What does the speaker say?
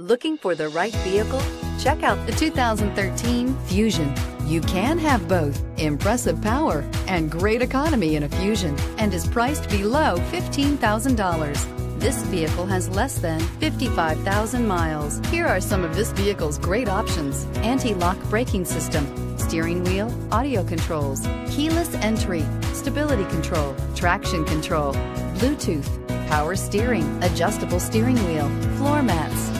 Looking for the right vehicle? Check out the 2013 Fusion. You can have both impressive power and great economy in a Fusion and is priced below $15,000. This vehicle has less than 55,000 miles. Here are some of this vehicle's great options. Anti-lock braking system, steering wheel, audio controls, keyless entry, stability control, traction control, Bluetooth, power steering, adjustable steering wheel, floor mats,